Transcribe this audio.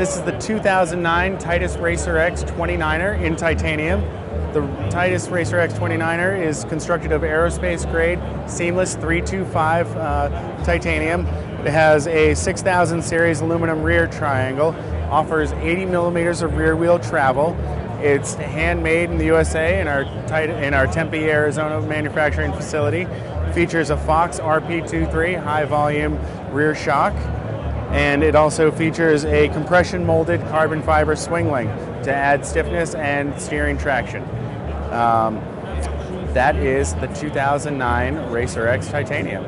This is the 2009 Titus Racer X 29er in titanium. The Titus Racer X 29er is constructed of aerospace grade seamless 325 uh, titanium. It has a 6000 series aluminum rear triangle, offers 80 millimeters of rear wheel travel. It's handmade in the USA in our, in our Tempe, Arizona manufacturing facility. Features a Fox RP23 high volume rear shock, and it also features a compression molded carbon fiber swing link to add stiffness and steering traction. Um, that is the 2009 Racer X Titanium.